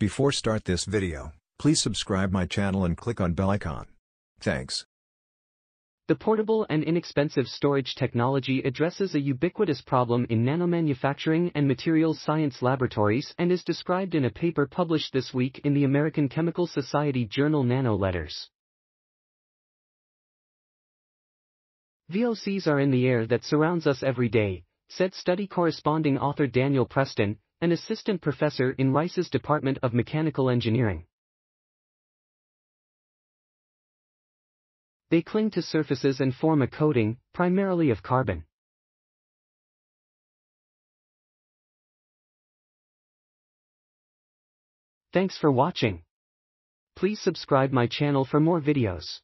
Before start this video, please subscribe my channel and click on bell icon. Thanks. The portable and inexpensive storage technology addresses a ubiquitous problem in nanomanufacturing and materials science laboratories and is described in a paper published this week in the American Chemical Society journal Nano Letters. VOCs are in the air that surrounds us every day, said study corresponding author Daniel Preston, an assistant professor in Rice's Department of Mechanical Engineering. They cling to surfaces and form a coating, primarily of carbon. Thanks for watching. Please subscribe my channel for more videos.